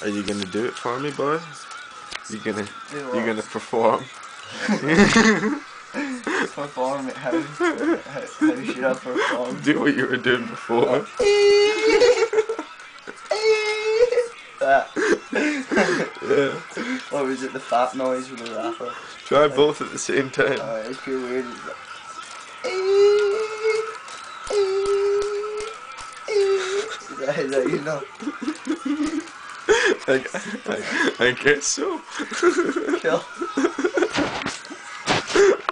Are you gonna do it for me, boy? You gonna you gonna perform? perform it. How, how, how should I perform? Do what you were doing before. that. Yeah. Or was it the fat noise with the rapper? Try both at the same time. Uh, it's pretty weird. It's like, is, that, is that you know? I, I, guess so. Kill.